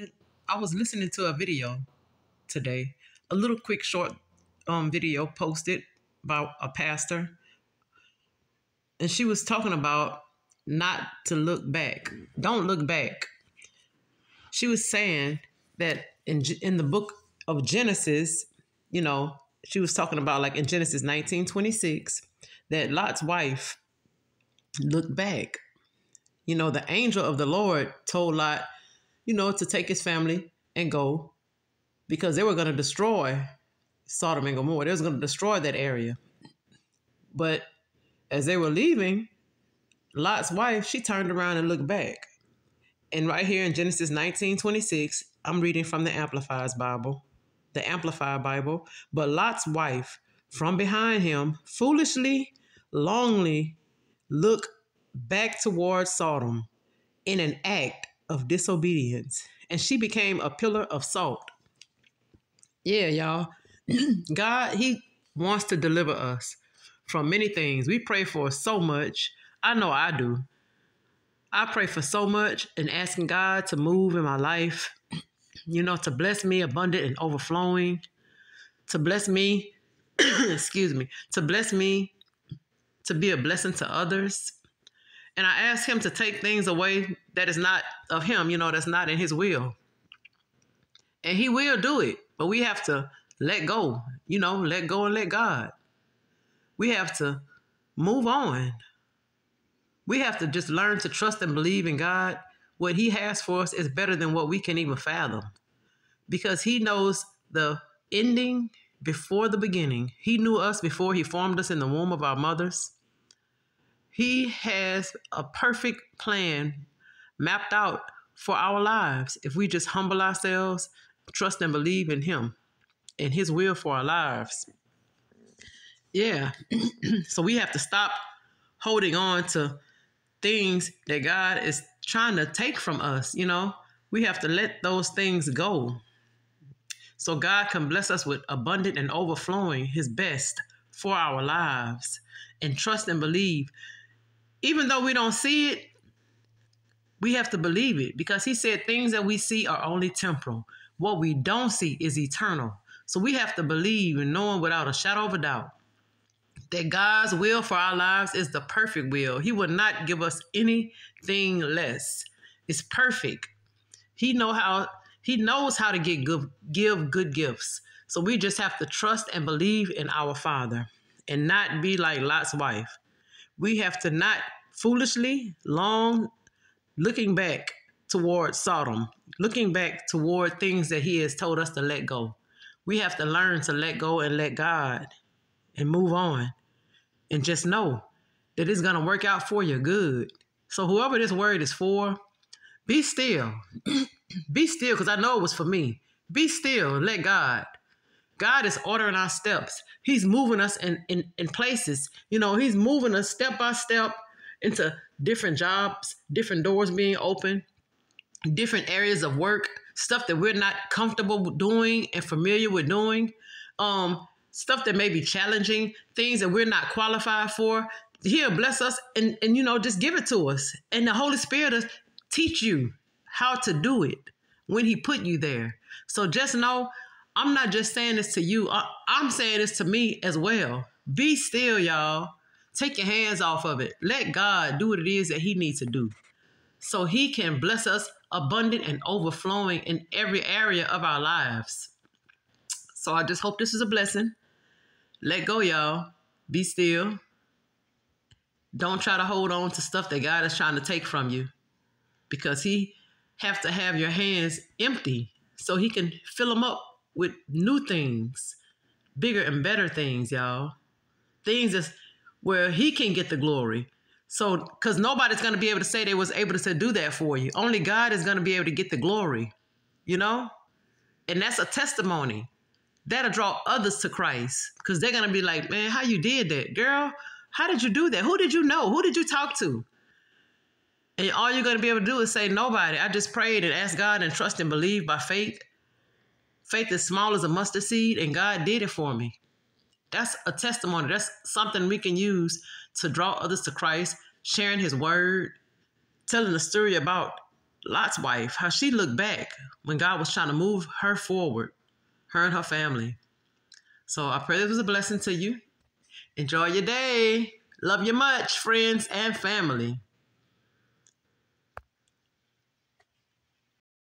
listening. I was listening to a video today, a little quick short um video posted by a pastor, and she was talking about not to look back. Don't look back. She was saying that in in the book of Genesis, you know, she was talking about like in Genesis 1926 that Lot's wife looked back. You know, the angel of the Lord told Lot, you know, to take his family and go because they were going to destroy Sodom and Gomorrah. They was going to destroy that area. But as they were leaving, Lot's wife, she turned around and looked back. And right here in Genesis 19 26, I'm reading from the Amplified Bible, the Amplified Bible. But Lot's wife, from behind him, foolishly, longly looked back towards Sodom in an act of disobedience, and she became a pillar of salt. Yeah, y'all. God, He wants to deliver us from many things. We pray for so much. I know I do. I pray for so much and asking God to move in my life, you know, to bless me abundant and overflowing, to bless me, excuse me, to bless me, to be a blessing to others. And I ask Him to take things away that is not of Him, you know, that's not in His will. And He will do it, but we have to let go, you know, let go and let God. We have to move on. We have to just learn to trust and believe in God. What He has for us is better than what we can even fathom because He knows the ending before the beginning. He knew us before He formed us in the womb of our mothers. He has a perfect plan mapped out for our lives if we just humble ourselves, trust and believe in Him and His will for our lives. Yeah. so we have to stop holding on to things that God is trying to take from us, you know? We have to let those things go. So God can bless us with abundant and overflowing His best for our lives and trust and believe. Even though we don't see it, we have to believe it because He said things that we see are only temporal. What we don't see is eternal. So we have to believe and knowing without a shadow of a doubt that God's will for our lives is the perfect will. He will not give us anything less. It's perfect. He know how he knows how to get good, give good gifts. So we just have to trust and believe in our Father and not be like Lot's wife. We have to not foolishly long looking back toward Sodom, looking back toward things that he has told us to let go. We have to learn to let go and let God and move on and just know that it's going to work out for your good. So, whoever this word is for, be still. be still, because I know it was for me. Be still let God. God is ordering our steps. He's moving us in, in, in places. You know, He's moving us step by step into different jobs, different doors being open, different areas of work, stuff that we're not comfortable doing and familiar with doing. Um, stuff that may be challenging, things that we're not qualified for. He'll bless us and, and you know, just give it to us. And the Holy Spirit will teach you how to do it when He put you there. So just know, I'm not just saying this to you, I, I'm saying this to me as well. Be still, y'all. Take your hands off of it. Let God do what it is that He needs to do. So He can bless us abundant and overflowing in every area of our lives. So I just hope this is a blessing. Let go, y'all. Be still. Don't try to hold on to stuff that God is trying to take from you because he have to have your hands empty so he can fill them up with new things, bigger and better things, y'all. Things that's where he can get the glory. So, because nobody's going to be able to say they was able to do that for you. Only God is going to be able to get the glory, you know? And that's a testimony that'll draw others to Christ because they're gonna be like, man, how you did that, girl? How did you do that? Who did you know? Who did you talk to? And all you're gonna be able to do is say, nobody. I just prayed and asked God and trust and believe by faith. Faith as small as a mustard seed, and God did it for me. That's a testimony. That's something we can use to draw others to Christ, sharing His word, telling the story about Lot's wife, how she looked back when God was trying to move her forward, her and her family. So I pray this was a blessing to you. Enjoy your day. Love you much, friends and family.